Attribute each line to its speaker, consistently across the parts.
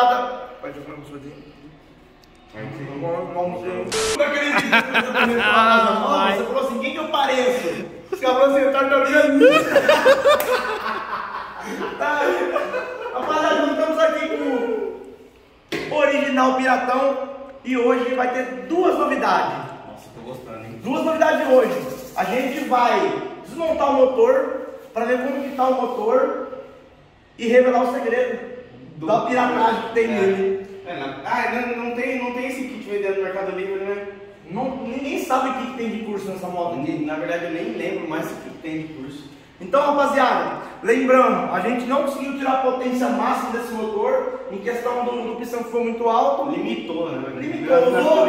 Speaker 1: rapaziada. Pode jogar um sozinho. Não acredito. Você falou assim, quem que eu pareço? Os caras falaram assim, tartaruga ninja. Tá. Rapaziada, estamos aqui com o original Piratão e hoje vai ter duas novidades.
Speaker 2: Nossa, tô gostando, hein?
Speaker 1: Duas novidades hoje. A gente vai desmontar o motor para ver como que tá o motor e revelar o segredo da piratagem que tem
Speaker 2: É.
Speaker 1: nele.
Speaker 2: É, ah, não, não, tem, não tem esse kit vendendo no Mercado Livre, né?
Speaker 1: Não, ninguém sabe o que, que tem de curso nessa moto aqui.
Speaker 2: Na verdade, eu nem lembro mais o que tem de curso.
Speaker 1: Então, rapaziada, lembrando, a gente não conseguiu tirar a potência máxima desse motor em questão do, do pistão que foi muito alto.
Speaker 2: Limitou, né?
Speaker 1: Limitou, usou,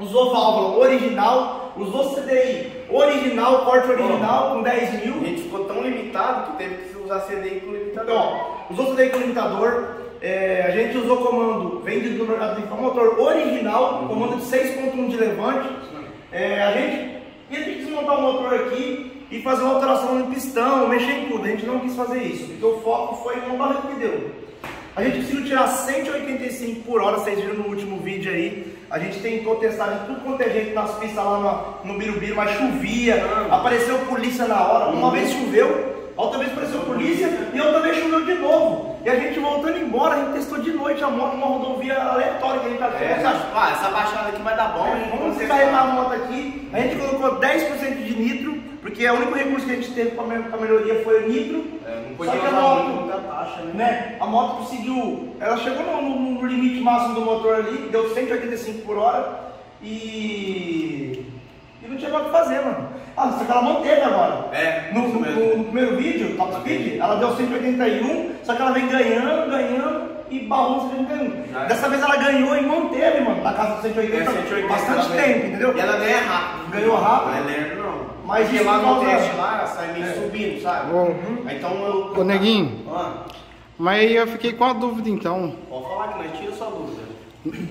Speaker 1: usou válvula original, usou CDI original, corte original com 10
Speaker 2: A
Speaker 1: mil.
Speaker 2: gente ficou tão limitado que teve que usar CDI com limitador.
Speaker 1: Então, ó, usou CDI com limitador, é, a gente usou comando vendido no mercado livre, motor original, comando de 6.1 de levante. É, a gente ia ter que desmontar o motor aqui e fazer uma alteração no pistão, mexer em tudo. A gente não quis fazer isso, porque o foco foi no barulho que deu. A gente conseguiu tirar 185 por hora, vocês viram no último vídeo aí. A gente tentou testar de tudo quanto é jeito nas pistas lá no, no Birubiru, mas chovia, apareceu polícia na hora. Uma vez choveu, outra vez apareceu polícia e outra vez choveu de novo. E a gente voltando embora, a gente testou de noite a moto numa rodovia aleatória que a gente achou.
Speaker 2: É, ah, essa baixada aqui vai dar bom, hein?
Speaker 1: Vamos
Speaker 2: Você
Speaker 1: descarregar a moto aqui. A gente colocou 10% de nitro, porque o único recurso que a gente teve para melhoria foi o nitro.
Speaker 2: É, não
Speaker 1: Só que a moto,
Speaker 2: taxa, né?
Speaker 1: né? A moto conseguiu, ela chegou no, no- no limite máximo do motor ali, deu 185 por hora e, e não tinha mais o que fazer, mano. Ah, só que ela manteve agora.
Speaker 2: É,
Speaker 1: No, no- no- no primeiro vídeo, Top Speed, ela deu 181, só que ela vem ganhando, ganhando e barrou 181.
Speaker 2: Já é.
Speaker 1: Dessa vez ela ganhou e manteve, mano, na casa dos 180,
Speaker 2: É, 180,
Speaker 1: bastante tempo, entendeu?
Speaker 2: E ela ganha rápido.
Speaker 1: Ganhou rápido.
Speaker 2: Não é lerdo, não.
Speaker 1: Mas
Speaker 2: Porque
Speaker 1: isso
Speaker 2: lá no teste lá, sai meio
Speaker 1: É.
Speaker 2: subindo, sabe?
Speaker 3: Ô,
Speaker 2: Então eu.
Speaker 3: Ô, Neguinho.
Speaker 2: Ah,
Speaker 3: Mas aí eu fiquei com a dúvida então.
Speaker 2: pode falar que nós tira sua dúvida.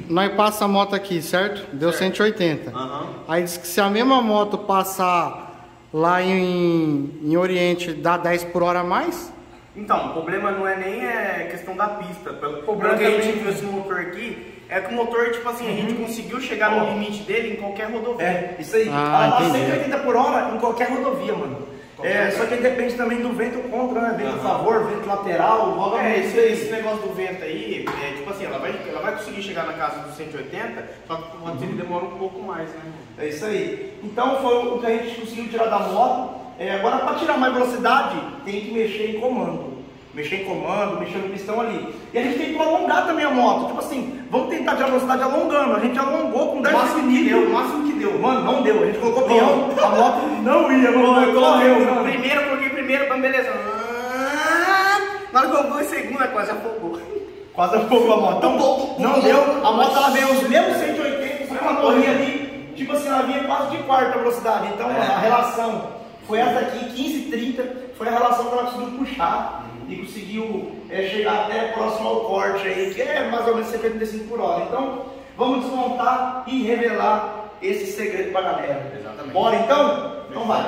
Speaker 3: Nós passa a moto aqui, certo? Deu 180.
Speaker 2: Aham.
Speaker 3: Aí diz que se a mesma moto passar lá em, em Oriente dá 10 por hora a mais?
Speaker 2: Então, o problema não é nem é, questão da pista. Pelo
Speaker 1: problema
Speaker 2: que a gente viu esse motor aqui, é que o motor, tipo assim, a gente conseguiu chegar no limite dele em qualquer rodovia.
Speaker 1: É, isso aí.
Speaker 3: Ah,
Speaker 1: dá
Speaker 3: entendi.
Speaker 1: 180 por hora em qualquer rodovia, mano. É, só que depende também do vento contra, né? Vento a favor, vento lateral, roga
Speaker 2: É, esse, esse negócio do vento aí, é tipo ela vai, ela vai conseguir chegar na casa dos 180, só que pode ser que demora um pouco mais, né?
Speaker 1: É isso aí. Então foi o que a gente conseguiu tirar da moto. É, agora para tirar mais velocidade, tem que mexer em comando. Mexer em comando, mexer no pistão ali. E a gente tentou alongar também a moto. Tipo assim, vamos tentar tirar a velocidade alongando. A gente alongou com 10
Speaker 2: O máximo que deu, o máximo que deu.
Speaker 1: Mano, não deu. A gente colocou peão, a moto não ia, mano.
Speaker 2: Eu coloquei
Speaker 1: Correu,
Speaker 2: o primeiro, coloquei primeiro, beleza. Ah, Na hora que eu vou em segunda, quase afogou.
Speaker 1: Quase afogou a moto. Então, não deu. A moto ela veio os mesmos 180, só que ela corria ali, tipo assim, ela vinha quase de quarta velocidade. Então,
Speaker 2: É.
Speaker 1: a relação foi essa daqui, 15 30, foi a relação que ela conseguiu puxar e conseguiu é, chegar até próximo ao corte aí, que é mais ou menos 75 por hora. Então, vamos desmontar e revelar esse segredo pra galera.
Speaker 2: Exatamente.
Speaker 1: Bora então? Então vai.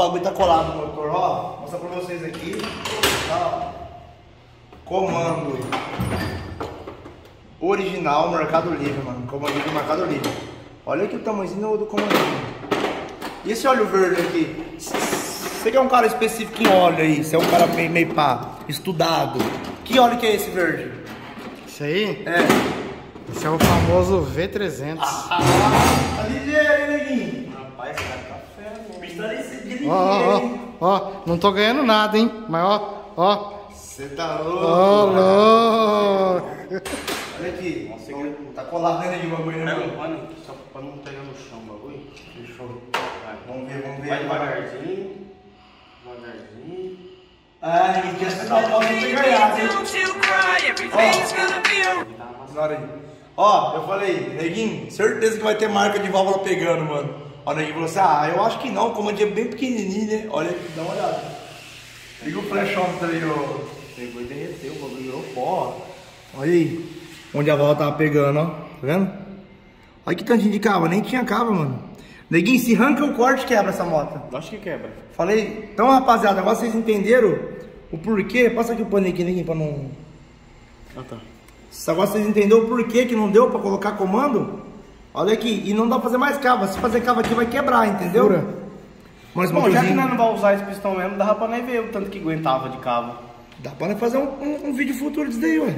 Speaker 1: Bagulho tá colado no motor, ó. Vou mostrar pra vocês aqui. Tá, ó. Comando. Original Mercado Livre, mano. Comando do Mercado Livre. Olha aqui o tamanhozinho do comandinho. E esse óleo verde aqui? Você que é um cara específico em óleo aí, você é um cara meio, meio pá, estudado. Que óleo que é esse verde?
Speaker 3: Isso aí,
Speaker 1: É.
Speaker 3: esse é o famoso V300.
Speaker 1: Ah, tá ligeiro, hein, neguinho?
Speaker 2: Rapaz, esse cara tá
Speaker 1: tá ligeiro,
Speaker 3: Ó, ó,
Speaker 1: hein?
Speaker 3: ó, ó, não tô ganhando nada, hein? Mas ó, ó,
Speaker 1: Você tá louco?
Speaker 3: ó, louco.
Speaker 1: Olha aqui. Tá colado, neguinho, o bagulho, né,
Speaker 2: um
Speaker 1: mano?
Speaker 2: só pra não pegar no chão o bagulho.
Speaker 1: Fechou.
Speaker 2: Vai.
Speaker 1: Vamos ver, vamos ver.
Speaker 2: Vai devagarzinho. Devagarzinho.
Speaker 1: Ah, tinha que hein?
Speaker 2: Tá
Speaker 1: Na hora aí. Ó, eu falei, neguinho, certeza que vai ter marca de válvula pegando, mano. Ó, o neguinho falou assim, ah, eu acho que não, o comandinho é bem pequenininho, né? Olha aqui, dá uma olhada. Liga o flashómetro aí, ó. Pegou e derreteu, o bagulho virou pó. Olha aí, onde a válvula tava pegando, ó. Tá vendo? Olha que tantinho de cava, nem tinha cava, mano. Neguinho, se arranca o corte, quebra essa moto.
Speaker 2: Acho que quebra.
Speaker 1: Falei, então rapaziada, agora vocês entenderam o porquê? Passa aqui o paninho aqui, neguinho, pra não...
Speaker 2: Ah, tá.
Speaker 1: Agora vocês entenderam o porquê que não deu pra colocar comando, olha aqui, e não dá pra fazer mais cava. Se fazer cava aqui vai quebrar, entendeu?
Speaker 3: Fura.
Speaker 1: Mas
Speaker 2: Bom, já que nós não vamos usar esse pistão mesmo, dava pra nós ver o tanto que aguentava de cabo.
Speaker 1: Dá pra nós fazer um, um- um vídeo futuro disso daí, ué.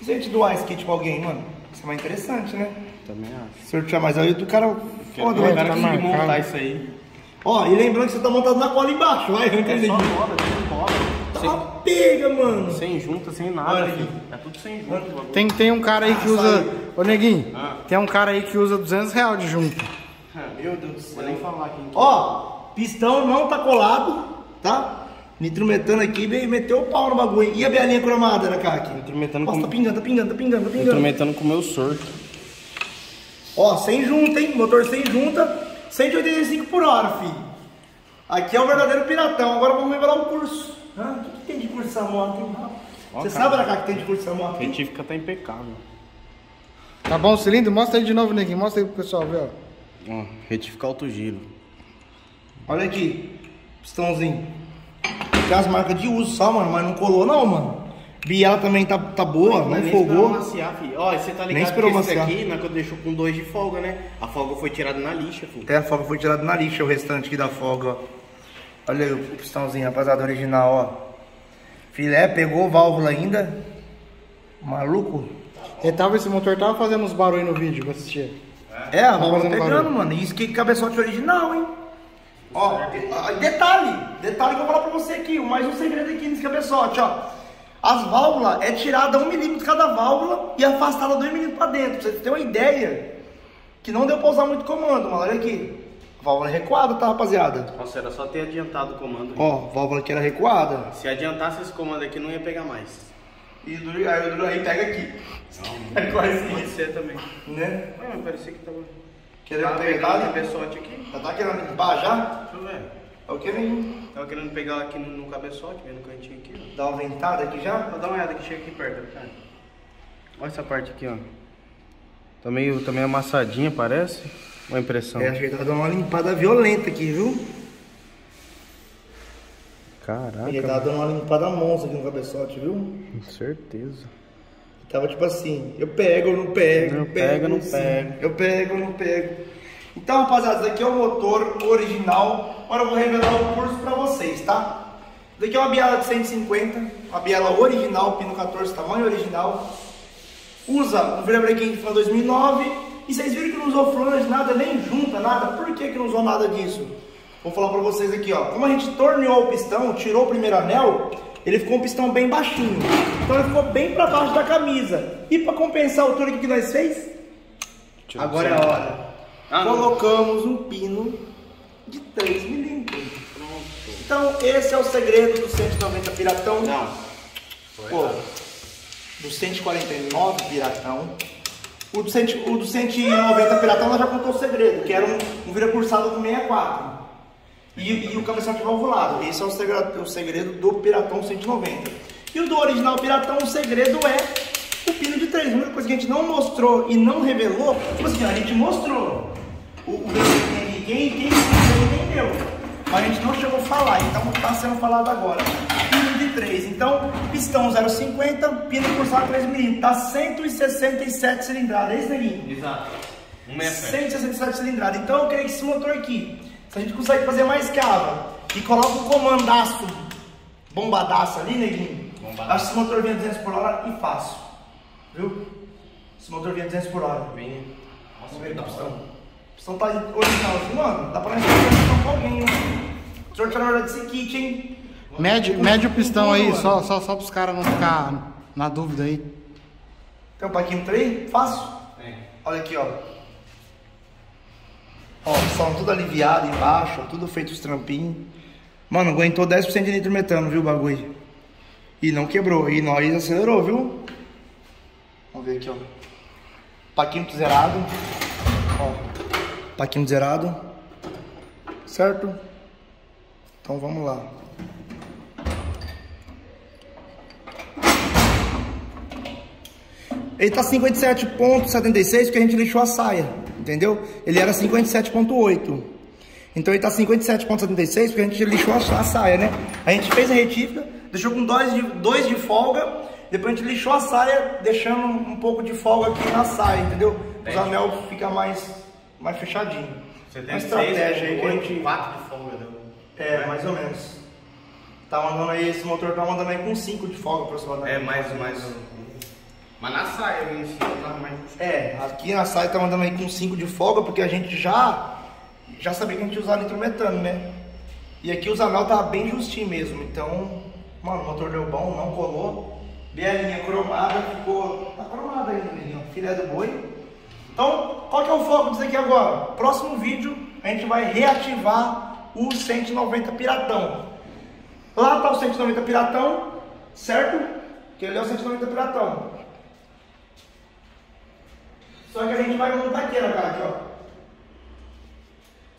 Speaker 1: E se a gente doar esse kit pra alguém, mano? Isso é mais interessante, né?
Speaker 2: Também acho.
Speaker 1: Sortear mais aí do cara. Foda,
Speaker 2: o
Speaker 1: vai
Speaker 2: cara
Speaker 3: tá
Speaker 2: que montar isso aí.
Speaker 1: Ó, e lembrando que você tá montado na cola embaixo, vai,
Speaker 2: É
Speaker 1: ele.
Speaker 2: só roda, sem
Speaker 1: Dá uma pega, mano.
Speaker 2: Sem, sem junta, sem nada,
Speaker 1: Olha
Speaker 2: filho.
Speaker 1: aqui.
Speaker 2: É tudo sem junta. o bagulho.
Speaker 3: Tem, tem um cara aí que usa. Ô Neguinho,
Speaker 2: Ah.
Speaker 3: tem um cara aí que usa 200 reais de junta.
Speaker 2: Ah, Meu Deus do céu. Vou nem falar aqui.
Speaker 1: Ó, pistão não tá colado, tá? Nitrometano aqui, veio meteu o pau no bagulho. E a belinha cromada, né, Kaki?
Speaker 2: Nitrometano
Speaker 1: Nossa,
Speaker 2: com-
Speaker 1: tá pingando, tá pingando, tá pingando, tá pingando.
Speaker 2: Instrumentando com o meu sorto.
Speaker 1: Ó, sem junta, hein? Motor sem junta, 185 por hora, filho. Aqui é o verdadeiro piratão. Agora vamos revelar o curso. Hã? O que, que tem de curso essa moto, hein?
Speaker 2: Ó,
Speaker 1: Você
Speaker 2: cara.
Speaker 1: sabe, Aracá, que tem de curso essa moto?
Speaker 2: A
Speaker 1: hein?
Speaker 2: retífica tá impecável.
Speaker 3: Tá bom o cilindro? Mostra aí de novo, Neguinho. Mostra aí pro pessoal ver, ó.
Speaker 2: Ó, retificar alto giro.
Speaker 1: Olha aqui, pistãozinho. Tem as marcas de uso só, mano, mas não colou não, mano. Biela também tá, tá boa, não
Speaker 2: nem esperou
Speaker 1: folgou.
Speaker 2: maciar, filho. Ó, você tá
Speaker 1: Nem
Speaker 2: ligado
Speaker 1: esperou
Speaker 2: que esse
Speaker 1: maciar.
Speaker 2: aqui, na que eu deixou com dois de folga, né? A folga foi tirada na lixa, filho.
Speaker 1: Até a folga foi tirada na lixa, o restante aqui da folga, ó. Olha aí o pistãozinho, rapaziada, original, ó. Filé, pegou válvula ainda. Maluco.
Speaker 3: Ele tava, esse motor tava fazendo uns barulhos no vídeo que eu assistia.
Speaker 1: É, a válvula pegando,
Speaker 3: barulho.
Speaker 1: mano. Isso que cabeçote original, hein? Ó, detalhe, detalhe que eu vou falar pra você aqui, mais um segredo aqui nesse cabeçote, ó. As válvulas é tirada um milímetro cada válvula e afastada dois milímetros pra dentro. Pra vocês terem uma ideia que não deu pra usar muito comando, mano. Olha aqui. Válvula recuada, tá, rapaziada?
Speaker 2: Nossa, era só ter adiantado o comando.
Speaker 1: Ó, válvula que era recuada.
Speaker 2: Se adiantasse esse comando aqui, não ia pegar mais.
Speaker 1: E aí aí pega aqui. É quase
Speaker 2: Pode ser também.
Speaker 1: Né?
Speaker 2: Mas parecia que tava...
Speaker 1: Querendo
Speaker 2: Tava
Speaker 1: pegar ali?
Speaker 2: cabeçote aqui.
Speaker 1: Já tá querendo limpar já?
Speaker 2: Deixa eu ver.
Speaker 1: É o que vem?
Speaker 2: Tava querendo pegar aqui no, no cabeçote, vendo no cantinho aqui, ó.
Speaker 1: Dar uma ventada aqui já?
Speaker 2: Vou dar uma olhada aqui, chega aqui perto, cara. Olha essa parte aqui, ó. Tá meio, tá meio amassadinha, parece. Uma impressão.
Speaker 1: É, acho que ele tá dando uma limpada violenta aqui, viu?
Speaker 2: Caraca,
Speaker 1: Ele tava dando uma limpada monstra aqui no cabeçote, viu?
Speaker 2: com certeza.
Speaker 1: Tava tipo assim, eu pego, eu não pego,
Speaker 2: Eu
Speaker 1: eu
Speaker 2: pego, não pego.
Speaker 1: Eu pego, eu não pego. Então, rapaziada, esse aqui é o motor original. Agora eu vou revelar o curso pra vocês, tá? Isso daqui é uma biela de 150, uma biela original, pino 14, tamanho original. Usa um virabrequim que foi 2009. E vocês viram que não usou flange, nada, nem junta, nada. Por que, que não usou nada disso? Vou falar pra vocês aqui, ó. Como a gente torneou o pistão, tirou o primeiro anel, ele ficou um pistão bem baixinho. Então ele ficou bem pra baixo da camisa. E pra compensar a altura, o que que nós fez? Agora é a hora.
Speaker 2: Ah.
Speaker 1: Colocamos um pino de 3 milímetros. Então esse é o segredo do 190 Piratão.
Speaker 2: Não.
Speaker 1: Pô, do 149 Piratão. O do, 100 o do 190 Piratão nós já contou o segredo, que era um, um vira-cursado com 64. E, e o cabeçote valvulado. Esse é o segredo, o segredo do Piratão 190. E o do original Piratão, o segredo é o pino de 3. A única coisa que a gente não mostrou e não revelou, tipo assim, a gente mostrou o, o vira-cursado quem, quem entendeu. Mas a gente não chegou a falar, então está sendo falado agora. Pino de 3. Então, pistão 0,50, pino impulsado 3 mm. Tá 167 cilindradas, é isso, Neguinho?
Speaker 2: Exato. Um 67.
Speaker 1: 167 cilindradas. Então eu creio que esse motor aqui, se a gente consegue fazer mais cava e coloca um comandaço, bombadaço ali, neguinho,
Speaker 2: Bombadaço.
Speaker 1: acho que esse motor vinha 200 por hora e fácil. Viu? Esse motor vinha 200 por hora. Vamos ver aqui o pistão. O pistão tá original mano. Dá pra nós fazer um pistão com alguém, hein? O senhor tá na hora desse kit, hein?
Speaker 3: Mede, mede o pistão aí, só, só, só pros caras não ficar na dúvida aí.
Speaker 1: Tem um paquinho trem? Fácil? Olha aqui, ó. Ó, o som tudo aliviado embaixo, tudo feito os trampinhos. Mano, aguentou 10% de nitrometano, viu, o bagulho? E não quebrou, e nós acelerou, viu? Vamos ver aqui, ó. Paquinho zerado. Ó, paquinho zerado. Certo? Então vamos lá. Ele tá 57.76 porque a gente lixou a saia, entendeu? Ele era 57.8. Então ele tá 57.76 porque a gente lixou a, saia, né? A gente fez a retífica, deixou com dois de, dois de folga, depois a gente lixou a saia, deixando um pouco de folga aqui na saia, entendeu? Os anel fica mais, mais fechadinho. Uma estratégia aí que a gente...
Speaker 2: 4 de folga, deu.
Speaker 1: É, mais ou menos. Tá mandando aí, esse motor tá mandando aí com 5 de folga aproximadamente.
Speaker 2: É, mais, mais. Mas na saia, em cima, tava mais.
Speaker 1: É, aqui na saia tá mandando aí com 5 de folga, porque a gente já já sabia que a gente ia usar nitrometano, né? E aqui os anel tava bem justinho mesmo, então, mano, o motor deu bom, não colou. Bielinha cromada, ficou. Tá cromada ainda, menino, filé do boi. Então, qual que é o foco disso aqui agora? Próximo vídeo, a gente vai reativar o 190 Piratão. Lá tá o 190 Piratão, certo? Que ele é o 190 Piratão. Só que a gente vai montar aqui, ó, cara, aqui, ó.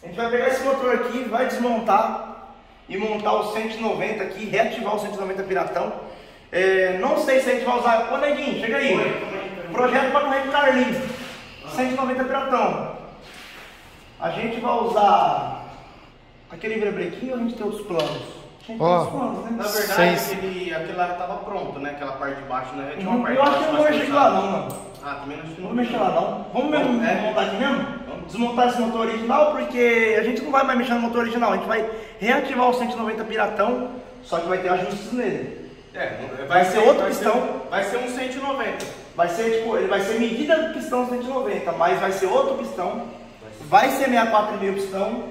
Speaker 1: A gente vai pegar esse motor aqui, vai desmontar e montar o 190 aqui, reativar o 190 Piratão. É, não sei se a gente vai usar. Ô Neguinho, chega aí. Projeto para correr com Carlinhos. 190 Piratão. A gente vai usar aquele vibrebrequinho ou a gente tem outros planos? A gente
Speaker 3: Ó,
Speaker 1: né?
Speaker 2: Na verdade,
Speaker 3: Seis.
Speaker 2: aquele, aquele lá tava pronto, né? Aquela parte de baixo, né? Tinha
Speaker 1: Eu
Speaker 2: uma parte
Speaker 1: acho
Speaker 2: de
Speaker 1: que eu não vou mexer lá não, mano.
Speaker 2: Ah, também não
Speaker 1: Não vou mexer lá não. Vamos mesmo
Speaker 2: Vamos, é.
Speaker 1: montar aqui mesmo? Desmontar esse motor original, porque a gente não vai mais mexer no motor original, a gente vai reativar o 190 Piratão, só que vai ter ajustes nele.
Speaker 2: É, não-
Speaker 1: Vai ser outro
Speaker 2: vai
Speaker 1: pistão.
Speaker 2: ser- vai ser um 190.
Speaker 1: Vai ser tipo, ele vai ser medida do pistão 190, mas vai ser outro pistão, vai ser 64,5 pistão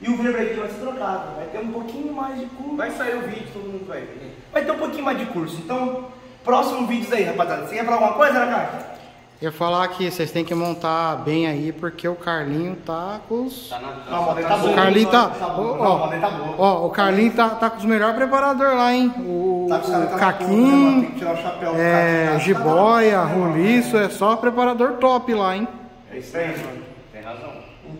Speaker 1: e o vibrequinho vai ser trocado, vai ter um pouquinho mais de curso.
Speaker 2: Vai sair o vídeo, todo mundo vai ver.
Speaker 1: Vai ter um pouquinho mais de curso. Então, próximo vídeos aí, rapaziada. Você quer falar alguma coisa, né, cara?
Speaker 3: Ia falar que vocês têm que montar bem aí, porque o Carlinho tá com os.
Speaker 2: Tá na.
Speaker 1: Não, tá boa.
Speaker 3: O Carlinho tá.
Speaker 1: Tá
Speaker 3: Ó,
Speaker 1: boa. Não, a
Speaker 3: ó,
Speaker 1: tá boa.
Speaker 3: ó, o Carlinho tá, tá com os melhores preparadores lá, hein? O,
Speaker 1: Tá
Speaker 3: o
Speaker 1: que tá né?
Speaker 3: Caquim,
Speaker 1: Tem que tirar o chapéu do
Speaker 3: é,
Speaker 1: cara.
Speaker 3: Jiboia,
Speaker 1: Tá né?
Speaker 3: Roliço, é só preparador top lá, hein?
Speaker 1: É isso aí, mano.
Speaker 2: Tem razão.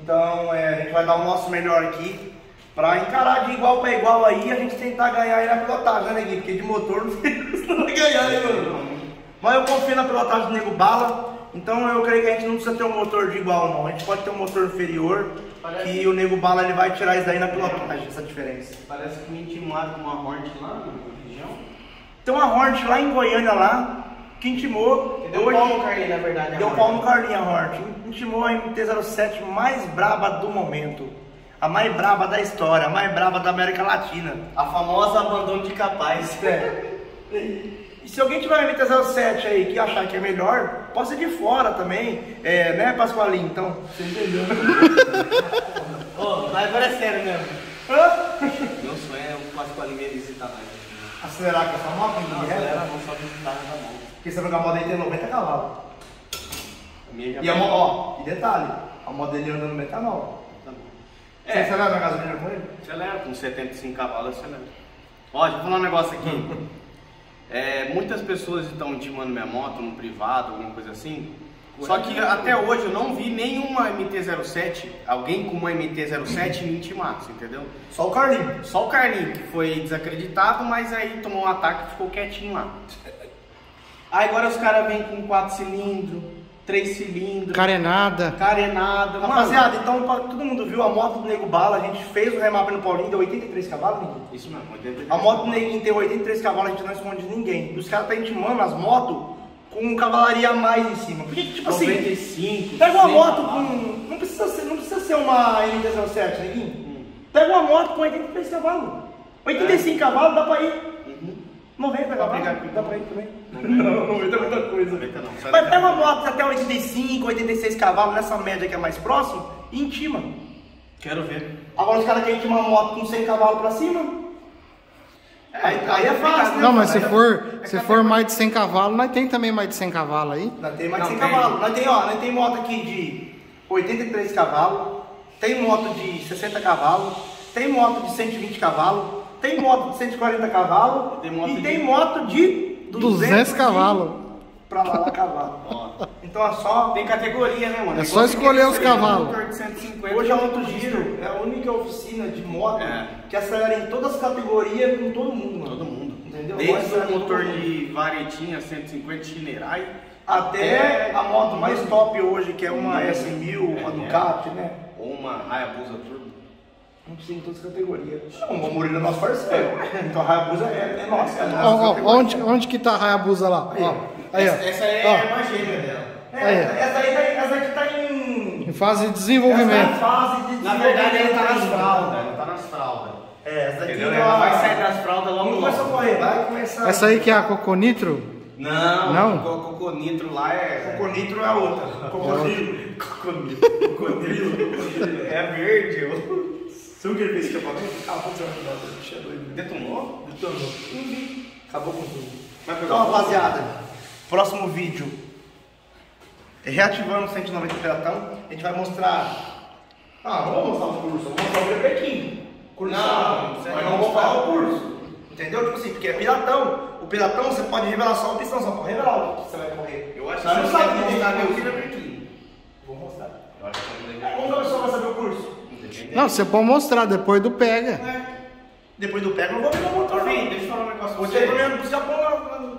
Speaker 1: Então, é, a gente vai dar o nosso melhor aqui pra encarar de igual pra igual aí a gente tentar ganhar aí na pilotagem, né, Gui? Porque de motor não vai ganhar, né, mano? Mas eu confio na pilotagem do Nego Bala, então eu creio que a gente não precisa ter um motor de igual, não. A gente pode ter um motor inferior, que o Nego Bala ele vai tirar isso daí na pilotagem, essa diferença.
Speaker 2: Parece que me intimaram com uma Hornet lá na região.
Speaker 1: Tem uma Hornet lá em Goiânia lá, que intimou.
Speaker 2: Deu
Speaker 1: hoje-
Speaker 2: pau no Carlinhos, na verdade.
Speaker 1: Deu pau no Carlinhos a Hornet. Intimou a MT-07 mais braba do momento. A mais braba da história, a mais braba da América Latina.
Speaker 2: A famosa abandono de capaz.
Speaker 1: É. E se alguém tiver uma MT-07 aí que achar que é melhor, pode ser de fora também. É, né, Pascoalinho? Então, você entendeu?
Speaker 2: Ô, mas agora é sério mesmo.
Speaker 1: Hã?
Speaker 2: Meu sonho é o Pascoalinho visitar nós.
Speaker 1: Acelerar com essa moto?
Speaker 2: Não,
Speaker 1: Não,
Speaker 2: acelera, não só visitar na mão.
Speaker 1: Porque você pegar a moto aí tem 90 cavalos. E a
Speaker 2: vai-
Speaker 1: moto, ó, e detalhe, a moto dele anda no metanol.
Speaker 2: Tá bom.
Speaker 1: Você
Speaker 2: É,
Speaker 1: acelera na gasolina com ele?
Speaker 2: acelera, com 75 cavalos acelera. Ó, deixa eu falar um negócio aqui. É, muitas pessoas estão intimando minha moto no privado, alguma coisa assim. Só que até hoje eu não vi nenhuma MT-07, alguém com uma MT-07 me intimar, você entendeu?
Speaker 1: Só o Carlinho.
Speaker 2: Só o Carlinho, que foi desacreditado, mas aí tomou um ataque e ficou quietinho lá. Aí agora os caras vêm com 4 cilindros, três cilindros,
Speaker 3: Carenada.
Speaker 2: carenada.
Speaker 1: Rapaziada, então pra- todo mundo viu a moto do Nego Bala, a gente fez o remap no Paulinho, deu 83 cavalos, Neguinho.
Speaker 2: Isso mesmo, 83.
Speaker 1: A moto do Neguinho tem 83 cavalos, a gente não esconde de ninguém. E os caras tá intimando as motos com cavalaria a mais em cima. Porque, tipo assim,
Speaker 2: 95.
Speaker 1: pega uma
Speaker 2: 100
Speaker 1: moto com. Não precisa ser, não precisa ser uma NT07, Neguinho. Pega uma moto com 83 cavalos. 85 cavalos dá pra ir. 90 cavalos.
Speaker 2: pegar aqui.
Speaker 1: Dá pra ir também. Não, 90 é muita coisa.
Speaker 2: 90 não, sai
Speaker 1: Mas pega uma moto até 85, 86 cavalos, nessa média que é mais próximo, e intima.
Speaker 2: Quero ver.
Speaker 1: Agora os caras querem intimar uma moto com 100 cavalos pra cima. aí, aí é fácil, né?
Speaker 3: Não, mas se
Speaker 1: é-
Speaker 3: for, se for mais de 100 cavalos, nós tem também mais de 100 cavalos aí.
Speaker 1: Nós tem mais de
Speaker 2: Não,
Speaker 1: 100
Speaker 2: tem.
Speaker 1: cavalos. Nós tem, ó, nós tem moto aqui de 83 cavalos, tem moto de 60 cavalos, tem moto de 120 cavalos, tem moto de 140 cavalos
Speaker 2: Tem moto
Speaker 1: e
Speaker 2: de-
Speaker 1: tem moto de
Speaker 3: 200 cavalos.
Speaker 1: Pra lá lá cavalo.
Speaker 2: Ó.
Speaker 1: Então é só.
Speaker 2: Tem categoria, né, mano?
Speaker 3: É só escolher os cavalos.
Speaker 2: motor de 150,
Speaker 1: Hoje a
Speaker 2: tem
Speaker 1: Moto. Giro é a única oficina de moto
Speaker 2: É.
Speaker 1: que acelera em todas as categorias com todo mundo, mano.
Speaker 2: Todo mundo.
Speaker 1: Entendeu?
Speaker 2: Desde o motor de varetinha 150 Chinerai
Speaker 1: Até a moto mais top hoje, que é uma S1000, uma
Speaker 2: É.
Speaker 1: Ducati, né?
Speaker 2: ou uma Hayabusa Turbo.
Speaker 1: Não precisa em todas as categorias. Não, o Murilo é nosso parceiro. Então a Hayabusa é, é nossa. É nossa
Speaker 3: Ó, ó, onde, onde que tá a Hayabusa lá? Ó, aí, ó.
Speaker 2: essa, essa aí
Speaker 3: Ó,
Speaker 2: é a irmã gêmea dela.
Speaker 1: É,
Speaker 3: Aí.
Speaker 1: essa aí tá, essa aqui tá em.
Speaker 3: Em fase de
Speaker 1: Essa é
Speaker 3: desenvolvimento.
Speaker 1: fase de
Speaker 2: Na verdade, ela tá nas
Speaker 1: desenvolvimento
Speaker 2: fraldas. Ela tá nas fraldas.
Speaker 1: É, essa daqui
Speaker 2: Entendeu?
Speaker 1: ó,
Speaker 2: Ela vai sair das fraldas logo
Speaker 1: Não começa a
Speaker 2: logo.
Speaker 1: correr, vai começar.
Speaker 3: Essa aí que é a Coconitro?
Speaker 2: Não,
Speaker 3: Não?
Speaker 2: o coconitro lá é.
Speaker 1: Coconitro é a outra. Cocodrilo. Cocodrilo. Cocodrilo.
Speaker 2: É verde.
Speaker 1: Sabe o que ele fez escapamento? Acabou com o bicho é doido.
Speaker 2: Detonou?
Speaker 1: Detonou. Acabou com tudo. Então, rapaziada, próximo vídeo. Reativando o 190 Piratão, a gente vai mostrar. Ah, não vou mostrar o curso, eu vou mostrar o brevetinho. Curso.
Speaker 2: Não, você
Speaker 1: mas
Speaker 2: não
Speaker 1: vou
Speaker 2: mostrar.
Speaker 1: o curso. Entendeu? Tipo assim, porque é piratão. O piratão você pode revelar só a opção, só pode revelar o que você vai correr.
Speaker 2: Eu acho que você
Speaker 1: não sabe
Speaker 2: mostrar meu filho brequim.
Speaker 1: Vou mostrar.
Speaker 2: Eu acho que
Speaker 1: É, Como a pessoa vai saber o curso?
Speaker 3: Não, você pode mostrar depois do pega.
Speaker 1: É. Depois do pega eu não vou pegar o motor. Não.
Speaker 2: deixa eu falar um negócio pra
Speaker 1: Você
Speaker 2: você.
Speaker 1: primeiro precisa pôr.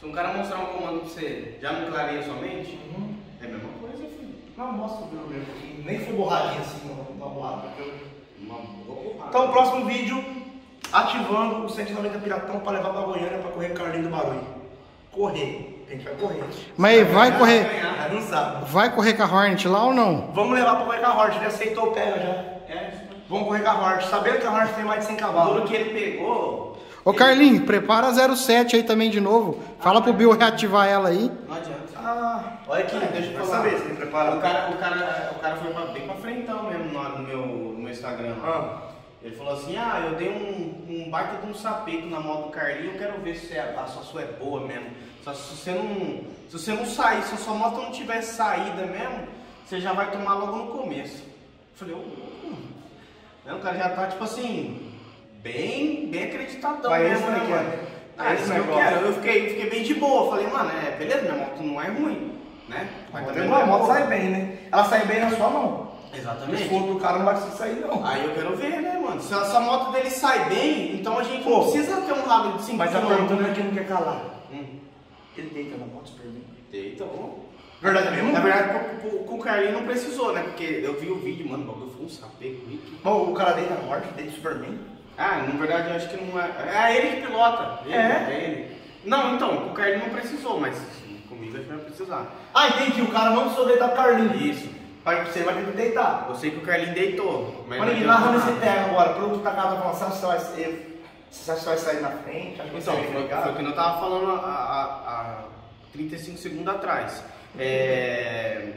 Speaker 2: Se um cara mostrar um comando pra você, já não clareia sua mente?
Speaker 1: Uhum.
Speaker 2: É a mesma coisa, filho.
Speaker 1: Não, mostra o meu mesmo aqui. Nem foi borradinho assim.
Speaker 2: Uma boa porrada.
Speaker 1: Então, o próximo vídeo, ativando o 190 Piratão para levar pra Goiânia para correr Carlinho do Barulho. Correr. A gente vai correr.
Speaker 3: Mas aí, vai correr.
Speaker 1: Ah, não sabe.
Speaker 3: Vai correr com a Hornet lá ou não?
Speaker 1: Vamos levar pra correr com a Hort. Ele aceitou o pega já.
Speaker 2: É.
Speaker 1: Vamos correr com a Hort. Sabendo que a Hort tem mais de 100 cavalos.
Speaker 2: Tudo que ele pegou,
Speaker 3: Ô Carlinhos, prepara a 07 aí também de novo. Fala pro Bill reativar ela aí.
Speaker 2: não adianta.
Speaker 1: Ah,
Speaker 2: Olha aqui, deixa eu
Speaker 1: vai
Speaker 2: falar.
Speaker 1: saber se ele prepara.
Speaker 2: O cara, o cara, o cara foi bem pra frentão mesmo no meu, no meu Instagram.
Speaker 1: Ah.
Speaker 2: Ele falou assim, ah, eu dei um, um baita de um sapeco na moto do Carlinho, eu quero ver se é- a sua sua é boa mesmo. Só se você não. Se você não sair, se a sua moto não tiver saída mesmo, você já vai tomar logo no começo. Eu falei. Né, O cara já tá tipo assim, bem, bem acreditadão
Speaker 1: Mas
Speaker 2: mesmo, né, mano? Ah,
Speaker 1: Esse
Speaker 2: isso que eu quero. Eu fiquei, fiquei bem de boa. Falei, mano, é, beleza, minha moto não é ruim, né? Mas também não é
Speaker 1: a moto sai bem, né? Ela sai bem na sua mão. Se
Speaker 2: Exatamente.
Speaker 1: for do cara, não vai conseguir sair, não.
Speaker 2: Aí eu quero ver, né, mano? Se essa moto dele sai bem, então a gente
Speaker 1: Pô,
Speaker 2: não precisa ter um ralo de 5
Speaker 1: Mas a pergunta não é que não quer calar.
Speaker 2: Hum.
Speaker 1: Ele deita na moto, se pergunta.
Speaker 2: Eita, bom.
Speaker 1: Verdade mesmo?
Speaker 2: Na verdade, com- com- com o Carlinho não precisou, né? Porque eu vi o vídeo, mano, o bagulho foi um sapeco.
Speaker 1: Bom, o cara deita na morte, deita super bem.
Speaker 2: Ah, na verdade eu acho que não é. É ele que pilota. Ele,
Speaker 1: É?
Speaker 2: ele. Não, então, com o Carlinho não precisou, mas comigo acho que vai precisar.
Speaker 1: Ah, entendi. O cara não precisou deitar pro Carlinhos.
Speaker 2: Isso.
Speaker 1: Mas você vai ter que deitar.
Speaker 2: Eu sei que o Carlinho deitou. Mas não
Speaker 1: narrando
Speaker 2: adianta
Speaker 1: esse terra agora, produto da casa avançando, você vai ser. Você acha que vai sair na frente? Acho que
Speaker 2: Então, foi,
Speaker 1: pegar.
Speaker 2: foi o que eu tava falando há, há- há 35 segundos atrás. É,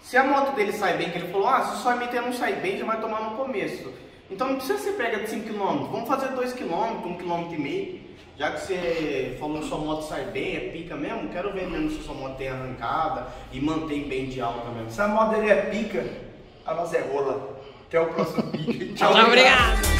Speaker 2: Se a moto dele sai bem, que ele falou, ah, se sua MT não sair bem, já vai tomar no começo. Então não precisa ser pega de 5km, vamos fazer 2km, 1km. Já que você falou que sua moto sai bem, é pica mesmo, quero ver mesmo se sua moto tem arrancada e mantém bem de alta mesmo.
Speaker 1: Se a moto dele é pica, a nossa é rola. Até o próximo vídeo.
Speaker 3: Tchau, obrigado.